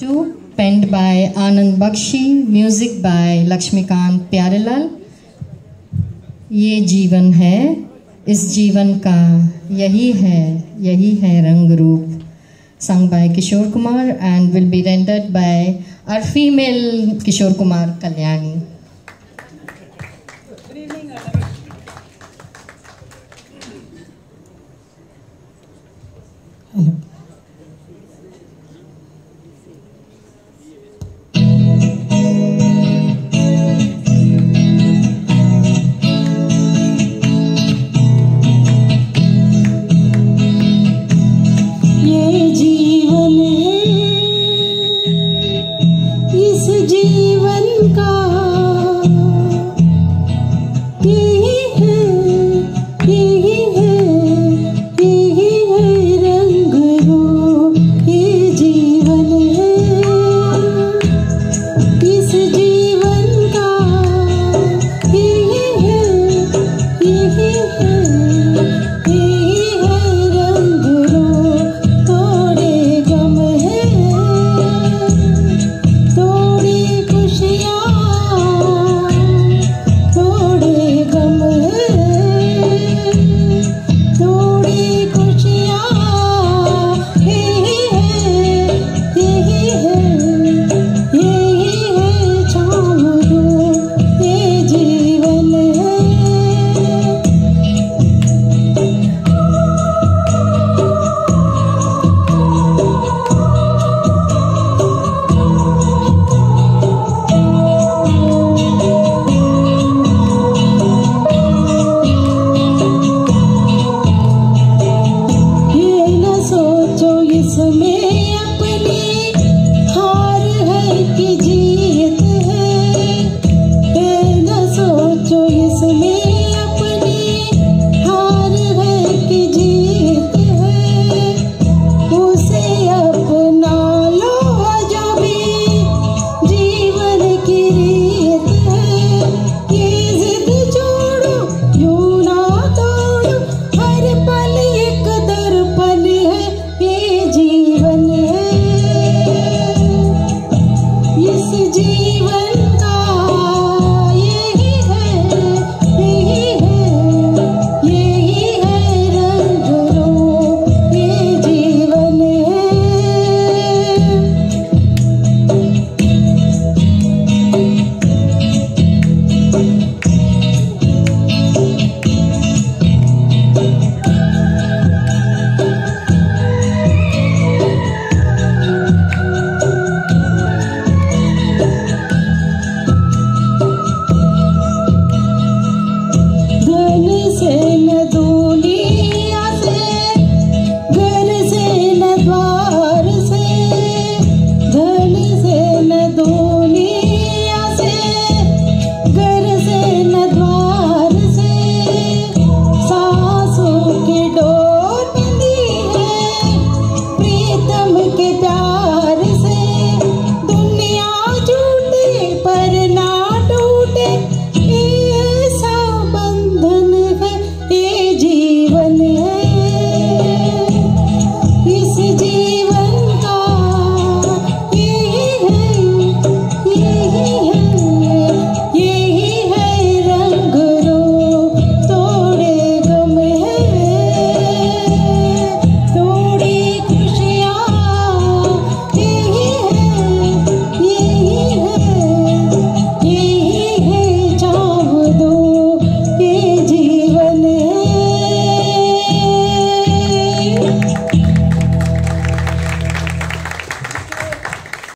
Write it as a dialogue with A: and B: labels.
A: to penned by Anand Bakshi music by Laxmikant Pyarelal ये जीवन है इस जीवन का यही है यही है रंग रूप संग by Kishore Kumar and will be rendered by our female Kishore Kumar Kalyani